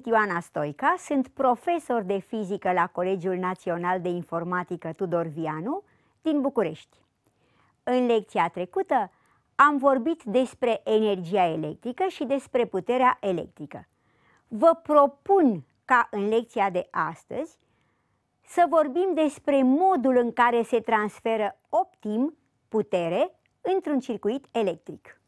Sunt Ioana Stoica, sunt profesor de fizică la Colegiul Național de Informatică Tudor Vianu din București. În lecția trecută am vorbit despre energia electrică și despre puterea electrică. Vă propun ca în lecția de astăzi să vorbim despre modul în care se transferă optim putere într-un circuit electric.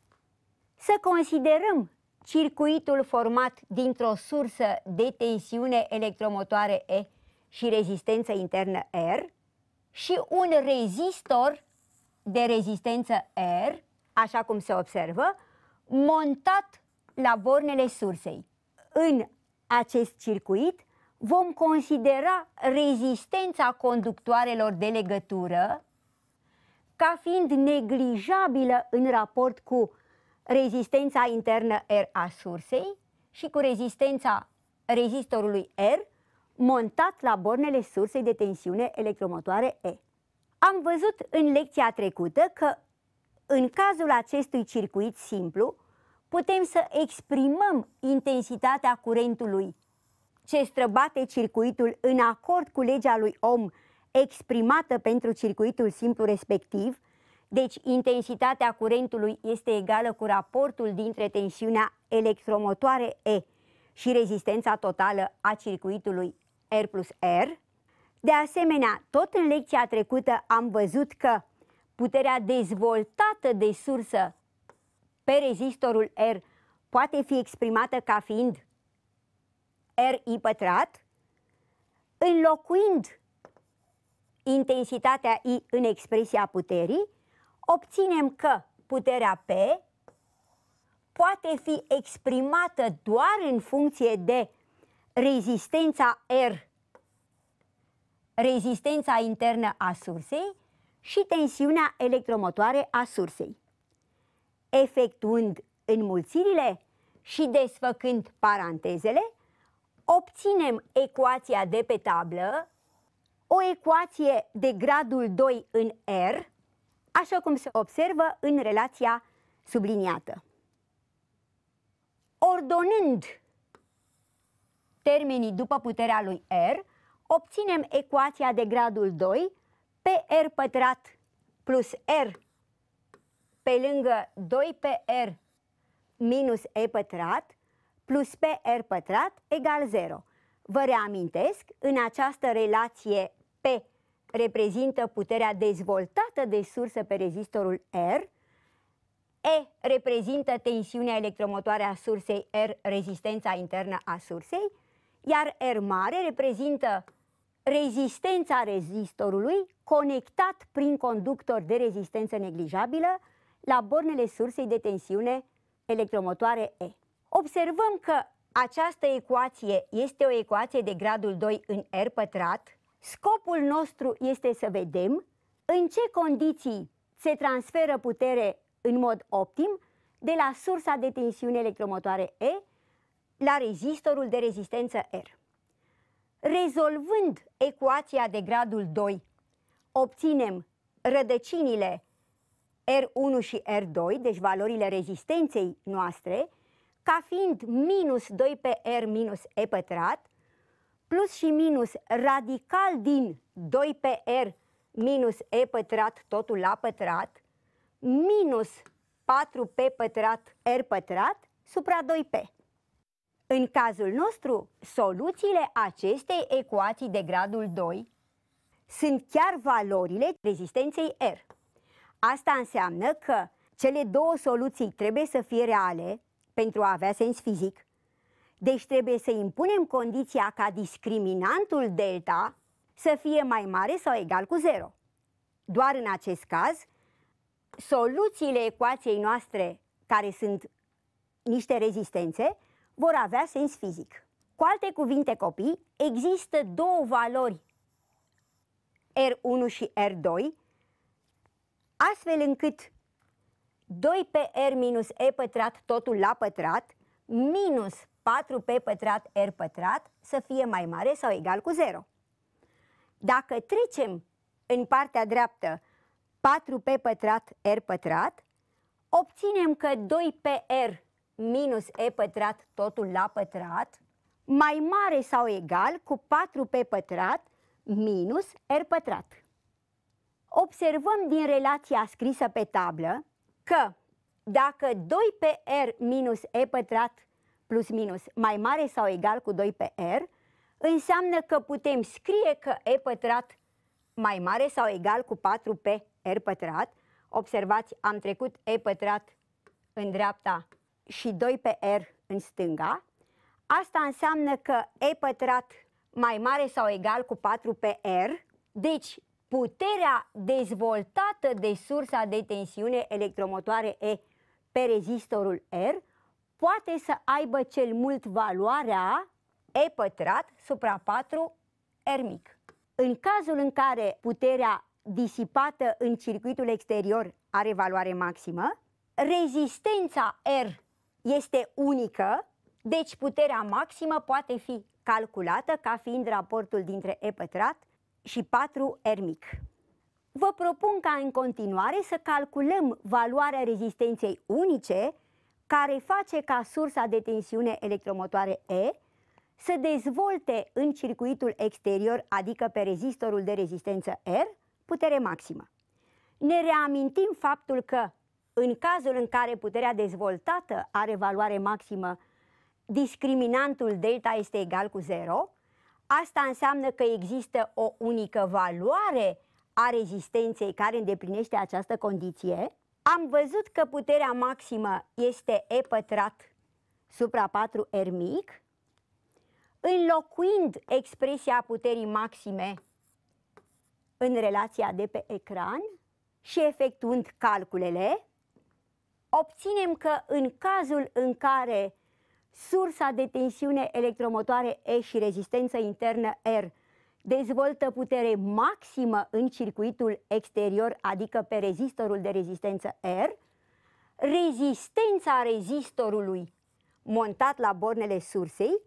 Să considerăm circuitul format dintr-o sursă de tensiune electromotoare E și rezistență internă R și un rezistor de rezistență R, așa cum se observă, montat la bornele sursei. În acest circuit vom considera rezistența conductoarelor de legătură ca fiind neglijabilă în raport cu rezistența internă R a sursei și cu rezistența rezistorului R montat la bornele sursei de tensiune electromotoare E. Am văzut în lecția trecută că în cazul acestui circuit simplu putem să exprimăm intensitatea curentului ce străbate circuitul în acord cu legea lui Ohm exprimată pentru circuitul simplu respectiv, deci intensitatea curentului este egală cu raportul dintre tensiunea electromotoare E și rezistența totală a circuitului R plus R. De asemenea, tot în lecția trecută am văzut că puterea dezvoltată de sursă pe rezistorul R poate fi exprimată ca fiind RI pătrat, înlocuind intensitatea I în expresia puterii, obținem că puterea P poate fi exprimată doar în funcție de rezistența R, rezistența internă a sursei și tensiunea electromotoare a sursei. Efectuând înmulțirile și desfăcând parantezele, obținem ecuația de pe tablă, o ecuație de gradul 2 în R, așa cum se observă în relația subliniată. Ordonând termenii după puterea lui R, obținem ecuația de gradul 2 pe R pătrat plus R pe lângă 2 pe R minus E pătrat plus PR pătrat egal 0. Vă reamintesc, în această relație P reprezintă puterea dezvoltată de sursă pe rezistorul R, E reprezintă tensiunea electromotoare a sursei R, rezistența internă a sursei, iar R mare reprezintă rezistența rezistorului conectat prin conductor de rezistență neglijabilă la bornele sursei de tensiune electromotoare E. Observăm că această ecuație este o ecuație de gradul 2 în R pătrat. Scopul nostru este să vedem în ce condiții se transferă putere în mod optim de la sursa de tensiune electromotoare E la rezistorul de rezistență R. Rezolvând ecuația de gradul 2, obținem rădăcinile R1 și R2, deci valorile rezistenței noastre, ca fiind minus 2 pe R minus E pătrat, plus și minus radical din 2 pe R minus E pătrat, totul la pătrat, minus 4P pătrat R pătrat supra 2P. În cazul nostru, soluțiile acestei ecuații de gradul 2 sunt chiar valorile rezistenței R. Asta înseamnă că cele două soluții trebuie să fie reale, pentru a avea sens fizic. Deci trebuie să impunem condiția ca discriminantul delta să fie mai mare sau egal cu 0. Doar în acest caz, soluțiile ecuației noastre, care sunt niște rezistențe, vor avea sens fizic. Cu alte cuvinte, copii, există două valori R1 și R2, astfel încât 2 pe R minus E pătrat, totul la pătrat, minus 4P pătrat R pătrat să fie mai mare sau egal cu 0. Dacă trecem în partea dreaptă 4P pătrat R pătrat, obținem că 2PR minus E pătrat, totul la pătrat, mai mare sau egal cu 4p pătrat minus r pătrat. Observăm din relația scrisă pe tablă că dacă 2pr minus e pătrat plus minus mai mare sau egal cu 2pr, înseamnă că putem scrie că e pătrat mai mare sau egal cu 4p r pătrat. Observați, am trecut e pătrat în dreapta și 2pr în stânga. Asta înseamnă că e pătrat mai mare sau egal cu 4pr, deci puterea dezvoltată de sursa de tensiune electromotoare E pe rezistorul R poate să aibă cel mult valoarea E pătrat supra 4 R mic. În cazul în care puterea disipată în circuitul exterior are valoare maximă, rezistența R este unică, deci puterea maximă poate fi calculată ca fiind raportul dintre E pătrat și 4 R mic. Vă propun ca în continuare să calculăm valoarea rezistenței unice care face ca sursa de tensiune electromotoare E să dezvolte în circuitul exterior, adică pe rezistorul de rezistență R, putere maximă. Ne reamintim faptul că în cazul în care puterea dezvoltată are valoare maximă, discriminantul delta este egal cu 0, asta înseamnă că există o unică valoare a rezistenței care îndeplinește această condiție, am văzut că puterea maximă este E pătrat supra 4 R mic, înlocuind expresia puterii maxime în relația de pe ecran și efectuând calculele, obținem că în cazul în care sursa de tensiune electromotoare E și rezistență internă R dezvoltă putere maximă în circuitul exterior, adică pe rezistorul de rezistență R, rezistența rezistorului montat la bornele sursei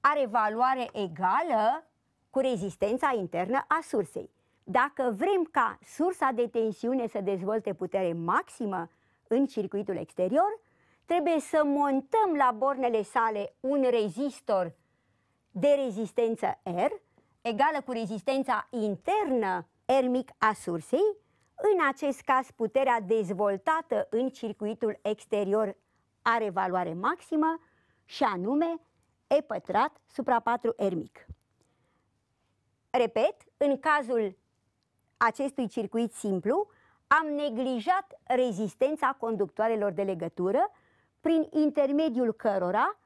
are valoare egală cu rezistența internă a sursei. Dacă vrem ca sursa de tensiune să dezvolte putere maximă în circuitul exterior, trebuie să montăm la bornele sale un rezistor de rezistență R egală cu rezistența internă R mic a sursei, în acest caz puterea dezvoltată în circuitul exterior are valoare maximă și anume E pătrat supra 4 R mic. Repet, în cazul acestui circuit simplu, am neglijat rezistența conductoarelor de legătură prin intermediul cărora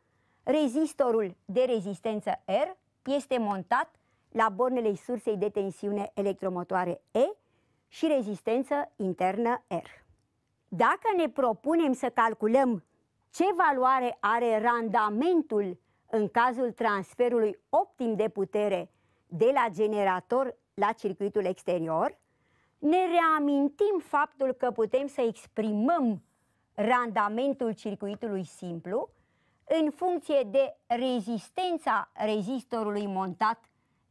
rezistorul de rezistență R este montat la bornele sursei de tensiune electromotoare E și rezistență internă R. Dacă ne propunem să calculăm ce valoare are randamentul în cazul transferului optim de putere de la generator la circuitul exterior, ne reamintim faptul că putem să exprimăm randamentul circuitului simplu în funcție de rezistența rezistorului montat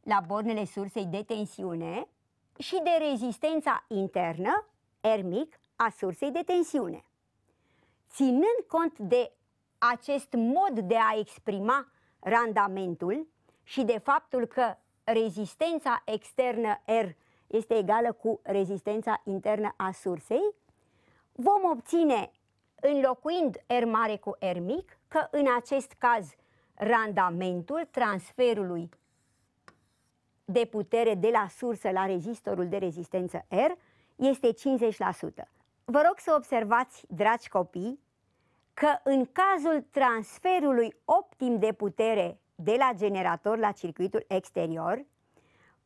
la bornele sursei de tensiune și de rezistența internă, R mic, a sursei de tensiune. Ținând cont de acest mod de a exprima randamentul și de faptul că rezistența externă R este egală cu rezistența internă a sursei, vom obține, înlocuind R mare cu R mic, că în acest caz randamentul transferului de putere de la sursă la rezistorul de rezistență R este 50%. Vă rog să observați, dragi copii, că în cazul transferului optim de putere de la generator la circuitul exterior,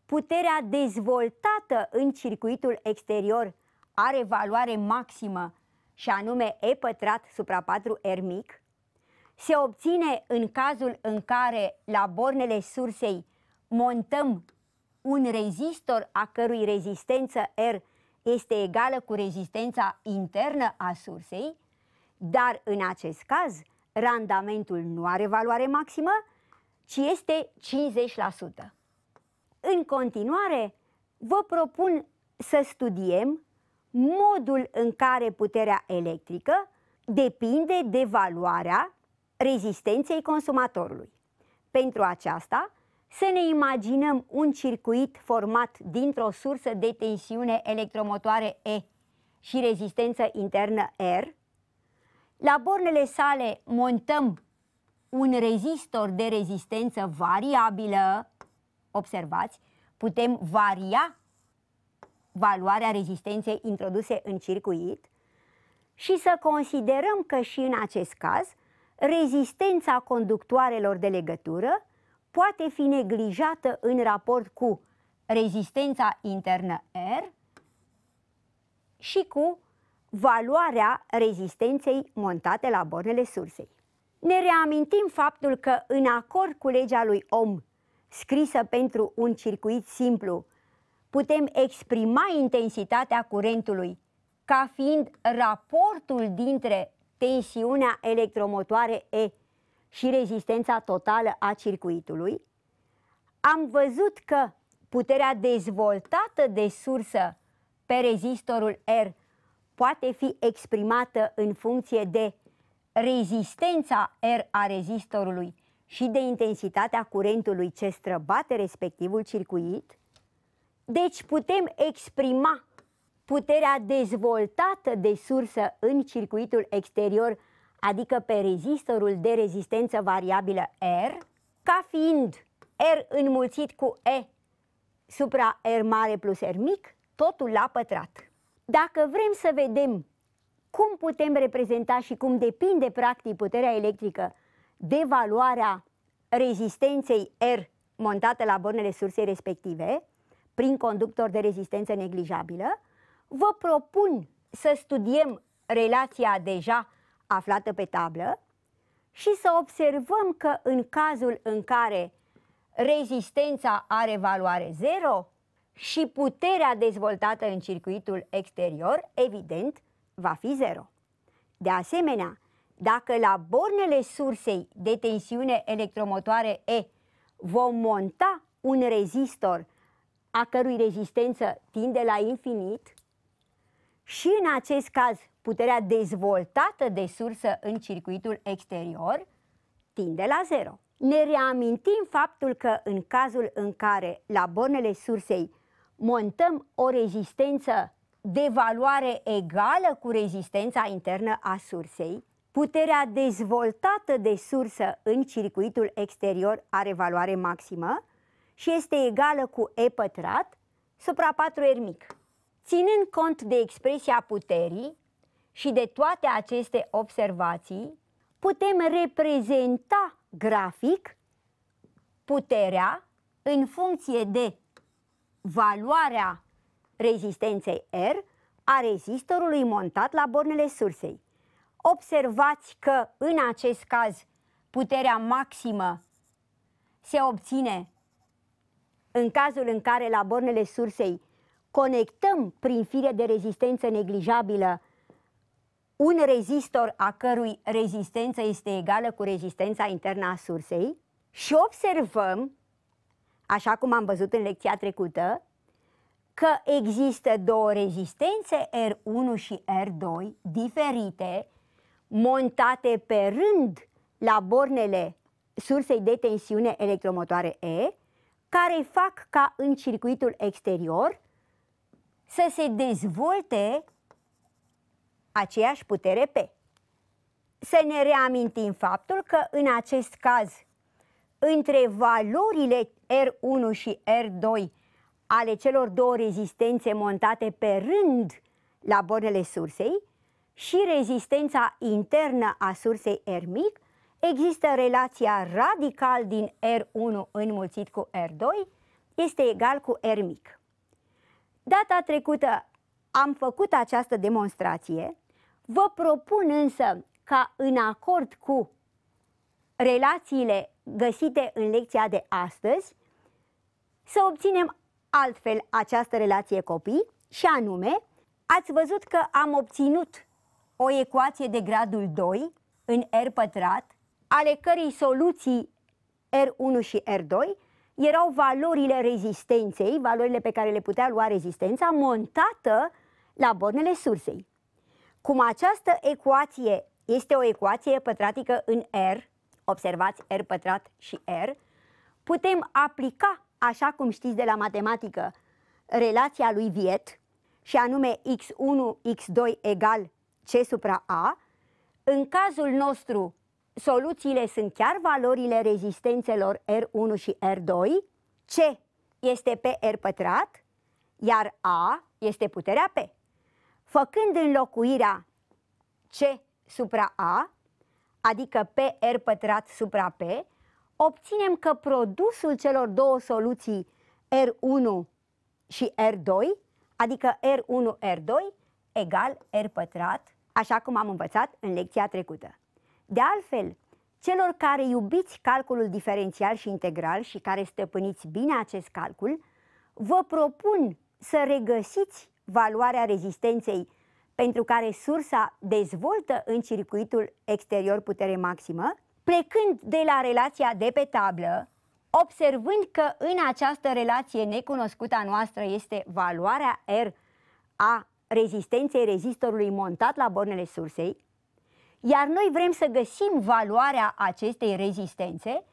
puterea dezvoltată în circuitul exterior are valoare maximă și anume E pătrat supra 4 R mic, se obține în cazul în care la bornele sursei montăm un rezistor a cărui rezistență R este egală cu rezistența internă a sursei, dar în acest caz randamentul nu are valoare maximă, ci este 50%. În continuare, vă propun să studiem modul în care puterea electrică depinde de valoarea rezistenței consumatorului. pentru aceasta să ne imaginăm un circuit format dintr-o sursă de tensiune electromotoare E și rezistență internă R. La bornele sale montăm un rezistor de rezistență variabilă, observați, putem varia valoarea rezistenței introduse în circuit și să considerăm că și în acest caz rezistența conductoarelor de legătură poate fi neglijată în raport cu rezistența internă R și cu valoarea rezistenței montate la bornele sursei. Ne reamintim faptul că în acord cu legea lui Ohm, scrisă pentru un circuit simplu, putem exprima intensitatea curentului ca fiind raportul dintre tensiunea electromotoare E și rezistența totală a circuitului, am văzut că puterea dezvoltată de sursă pe rezistorul R poate fi exprimată în funcție de rezistența R a rezistorului și de intensitatea curentului ce străbate respectivul circuit, deci putem exprima puterea dezvoltată de sursă în circuitul exterior, adică pe rezistorul de rezistență variabilă R, ca fiind R înmulțit cu E supra R mare plus R mic, totul la pătrat. Dacă vrem să vedem cum putem reprezenta și cum depinde practic puterea electrică de valoarea rezistenței R montată la bornele sursei respective, prin conductor de rezistență neglijabilă, vă propun să studiem relația deja aflată pe tablă și să observăm că în cazul în care rezistența are valoare 0 și puterea dezvoltată în circuitul exterior, evident, va fi 0. De asemenea, dacă la bornele sursei de tensiune electromotoare E vom monta un rezistor a cărui rezistență tinde la infinit, și în acest caz puterea dezvoltată de sursă în circuitul exterior tinde la zero. Ne reamintim faptul că în cazul în care la bornele sursei montăm o rezistență de valoare egală cu rezistența internă a sursei, puterea dezvoltată de sursă în circuitul exterior are valoare maximă și este egală cu E pătrat supra 4R mic. Ținând cont de expresia puterii și de toate aceste observații, putem reprezenta grafic puterea în funcție de valoarea rezistenței R a rezistorului montat la bornele sursei. Observați că în acest caz puterea maximă se obține în cazul în care la bornele sursei conectăm prin fire de rezistență neglijabilă un rezistor a cărui rezistență este egală cu rezistența internă a sursei și observăm, așa cum am văzut în lecția trecută, că există două rezistențe R1 și R2 diferite, montate pe rând la bornele sursei de tensiune electromotoare E, care fac ca în circuitul exterior să se dezvolte aceeași putere P. Să ne reamintim faptul că în acest caz, între valorile R1 și R2 ale celor două rezistențe montate pe rând la bornele sursei și rezistența internă a sursei R mic, există relația radical din R1 înmulțit cu R2 este egal cu R mic. Data trecută am făcut această demonstrație, vă propun însă ca în acord cu relațiile găsite în lecția de astăzi, să obținem altfel această relație copii și anume, ați văzut că am obținut o ecuație de gradul 2 în R pătrat, ale cărei soluții R1 și R2 erau valorile rezistenței, valorile pe care le putea lua rezistența, montată la bornele sursei. Cum această ecuație este o ecuație pătratică în R, observați R pătrat și R, putem aplica, așa cum știți de la matematică, relația lui Viet, și anume x1, x2 egal c supra a. În cazul nostru, soluțiile sunt chiar valorile rezistențelor R1 și R2, C este P R pătrat, iar A este puterea P. Făcând înlocuirea C supra A, adică P R pătrat supra P, obținem că produsul celor două soluții R1 și R2, adică R1 R2, egal R pătrat, așa cum am învățat în lecția trecută. De altfel, celor care iubiți calculul diferențial și integral și care stăpâniți bine acest calcul, vă propun să regăsiți valoarea rezistenței pentru care sursa dezvoltă în circuitul exterior putere maximă, plecând de la relația de pe tablă, observând că în această relație necunoscută a noastră este valoarea R a rezistenței rezistorului montat la bornele sursei, iar noi vrem să găsim valoarea acestei rezistențe,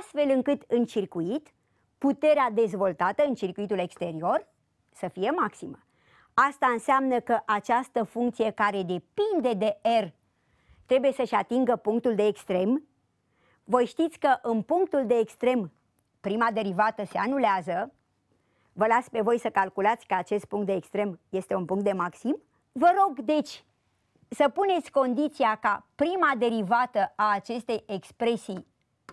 astfel încât în circuit puterea dezvoltată în circuitul exterior să fie maximă. Asta înseamnă că această funcție care depinde de R trebuie să-și atingă punctul de extrem. Voi știți că în punctul de extrem prima derivată se anulează. Vă las pe voi să calculați că acest punct de extrem este un punct de maxim. Vă rog, deci, să puneți condiția ca prima derivată a acestei expresii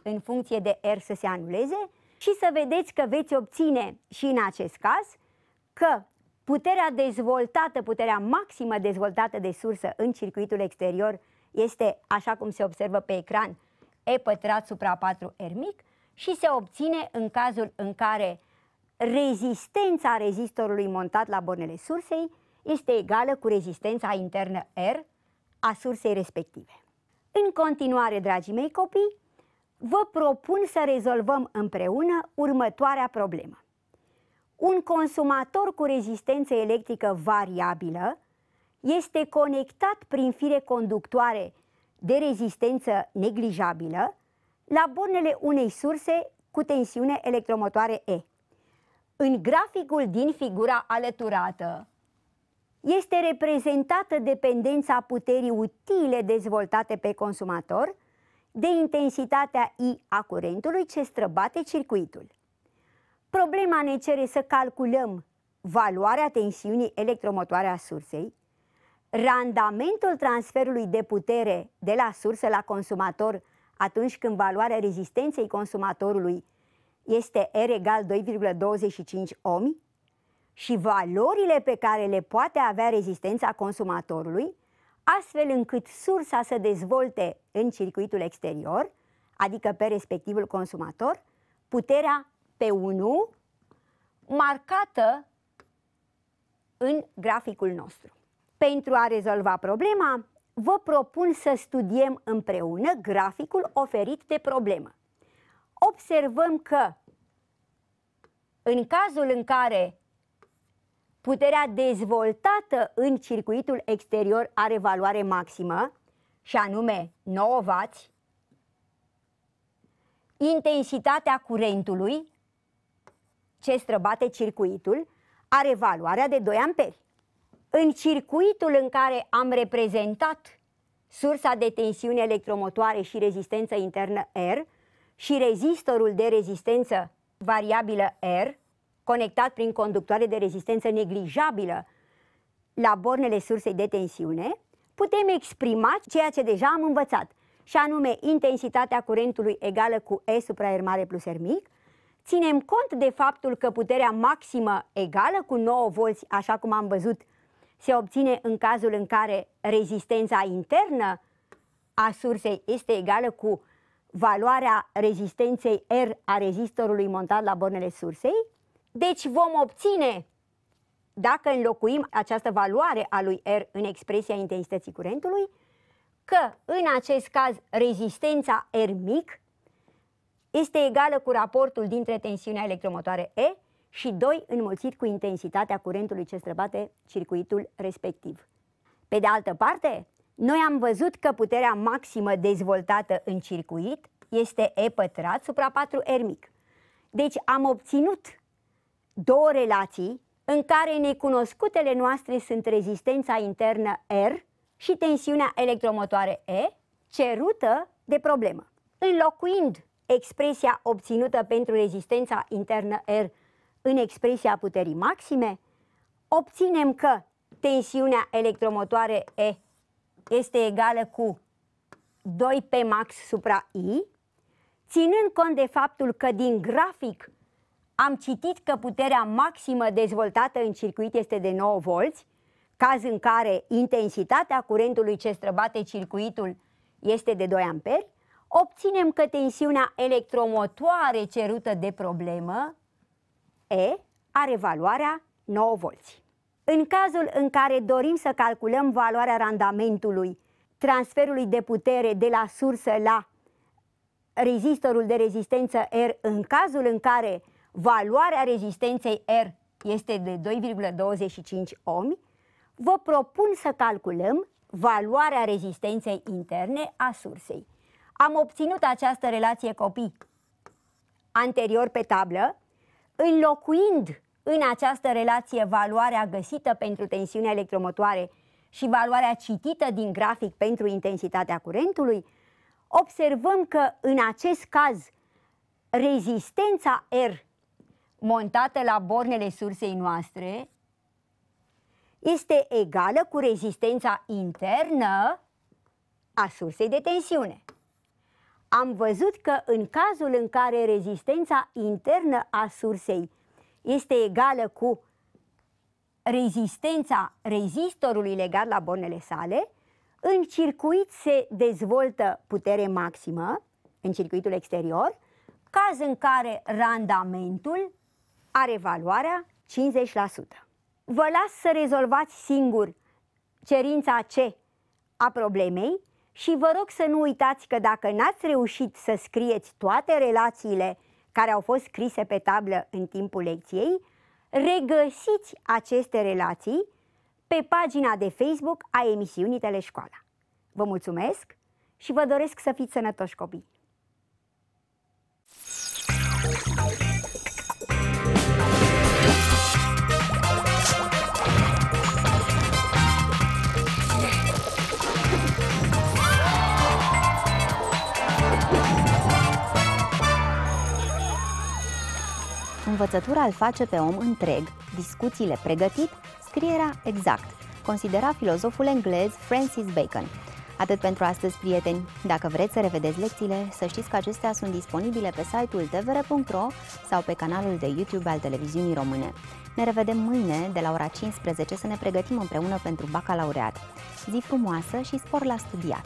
în funcție de R să se anuleze și să vedeți că veți obține și în acest caz că puterea dezvoltată, puterea maximă dezvoltată de sursă în circuitul exterior este, așa cum se observă pe ecran, E pătrat supra 4R mic și se obține în cazul în care rezistența rezistorului montat la bornele sursei este egală cu rezistența internă R a sursei respective. În continuare, dragii mei copii, vă propun să rezolvăm împreună următoarea problemă. Un consumator cu rezistență electrică variabilă este conectat prin fire conductoare de rezistență neglijabilă la bornele unei surse cu tensiune electromotoare E. În graficul din figura alăturată este reprezentată dependența puterii utile dezvoltate pe consumator de intensitatea I a curentului ce străbate circuitul. Problema ne cere să calculăm valoarea tensiunii electromotoare a sursei, randamentul transferului de putere de la sursă la consumator atunci când valoarea rezistenței consumatorului este R egal 2,25 ohmi și valorile pe care le poate avea rezistența consumatorului, astfel încât sursa să dezvolte în circuitul exterior, adică pe respectivul consumator, puterea P1 marcată în graficul nostru. Pentru a rezolva problema, vă propun să studiem împreună graficul oferit de problemă. Observăm că în cazul în care puterea dezvoltată în circuitul exterior are valoare maximă, și anume 9W, intensitatea curentului ce străbate circuitul are valoarea de 2 amperi. În circuitul în care am reprezentat sursa de tensiune electromotoare și rezistență internă R și rezistorul de rezistență variabilă R, conectat prin conductoare de rezistență neglijabilă la bornele sursei de tensiune, putem exprima ceea ce deja am învățat, și anume intensitatea curentului egală cu E supra R mare plus R mic, ținem cont de faptul că puterea maximă egală cu 9 volți, așa cum am văzut, se obține în cazul în care rezistența internă a sursei este egală cu valoarea rezistenței R a rezistorului montat la bornele sursei. Deci vom obține, dacă înlocuim această valoare a lui R în expresia intensității curentului, că în acest caz rezistența R mic este egală cu raportul dintre tensiunea electromotoare E și 2 înmulțit cu intensitatea curentului ce străbate circuitul respectiv. Pe de altă parte, Noi am văzut că puterea maximă dezvoltată în circuit este E pătrat supra 4R mic. Deci am obținut două relații în care necunoscutele noastre sunt rezistența internă R și tensiunea electromotoare E, cerută de problemă. Înlocuind expresia obținută pentru rezistența internă R în expresia puterii maxime, obținem că tensiunea electromotoare E este egală cu 2P max supra I, ținând cont de faptul că din grafic am citit că puterea maximă dezvoltată în circuit este de 9 volți, caz în care intensitatea curentului ce străbate circuitul este de 2 amperi, obținem că tensiunea electromotoare cerută de problemă, E, are valoarea 9 volți. În cazul în care dorim să calculăm valoarea randamentului transferului de putere de la sursă la rezistorul de rezistență R, în cazul în care valoarea rezistenței R este de 2,25 ohmi, vă propun să calculăm valoarea rezistenței interne a sursei. Am obținut această relație copii anterior pe tablă, înlocuind în această relație valoarea găsită pentru tensiunea electromotoare și valoarea citită din grafic pentru intensitatea curentului, observăm că în acest caz rezistența R montată la bornele sursei noastre este egală cu rezistența internă a sursei de tensiune. Am văzut că în cazul în care rezistența internă a sursei este egală cu rezistența rezistorului legat la bornele sale, în circuit se dezvoltă putere maximă, în circuitul exterior, caz în care randamentul are valoarea 50%. Vă las să rezolvați singur cerința C a problemei și vă rog să nu uitați că dacă n-ați reușit să scrieți toate relațiile care au fost scrise pe tablă în timpul lecției, regăsiți aceste relații pe pagina de Facebook a emisiunii Teleșcoala. Vă mulțumesc și vă doresc să fiți sănătoși copii! Învățătura îl face pe om întreg, discuțiile pregătit, scrierea exact, considera filozoful englez Francis Bacon. Atât pentru astăzi, prieteni. Dacă vreți să revedeți lecțiile, să știți că acestea sunt disponibile pe site-ul tvr.ro sau pe canalul de YouTube al televiziunii române. Ne revedem mâine de la ora 15 să ne pregătim împreună pentru bacalaureat. Zi frumoasă și spor la studiat!